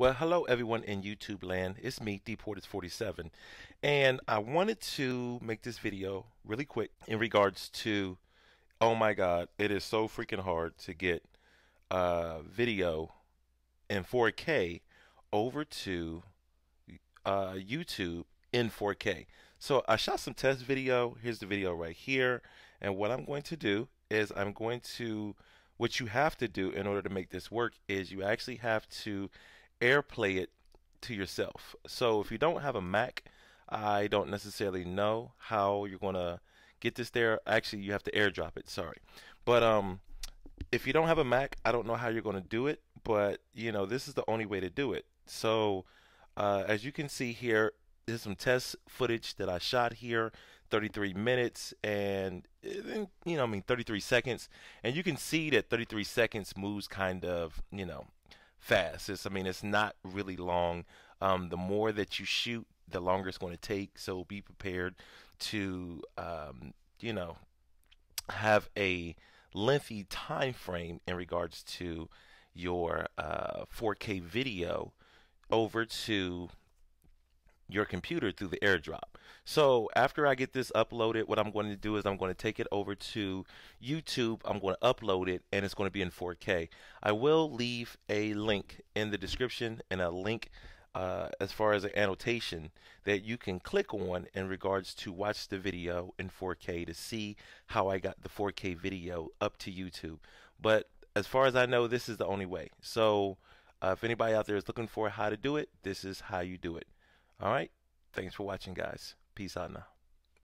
Well, hello everyone in YouTube land. It's me, Deported47, and I wanted to make this video really quick in regards to, oh my God, it is so freaking hard to get uh, video in 4K over to uh, YouTube in 4K. So I shot some test video. Here's the video right here, and what I'm going to do is I'm going to what you have to do in order to make this work is you actually have to airplay it to yourself. So if you don't have a Mac, I don't necessarily know how you're to get this there. Actually, you have to airdrop it. Sorry. But um if you don't have a Mac, I don't know how you're to do it, but you know, this is the only way to do it. So uh, as you can see here, there's some test footage that I shot here, 33 minutes and you know, I mean 33 seconds, and you can see that 33 seconds moves kind of, you know, fast. It's, I mean, it's not really long. Um, the more that you shoot, the longer it's going to take. So be prepared to, um, you know, have a lengthy time frame in regards to your uh, 4K video over to your computer through the airdrop. So after I get this uploaded, what I'm going to do is I'm going to take it over to YouTube. I'm going to upload it and it's going to be in 4K. I will leave a link in the description and a link uh, as far as an annotation that you can click on in regards to watch the video in 4K to see how I got the 4K video up to YouTube. But as far as I know, this is the only way. So uh, if anybody out there is looking for how to do it, this is how you do it. All right. Thanks for watching, guys. Peace out now.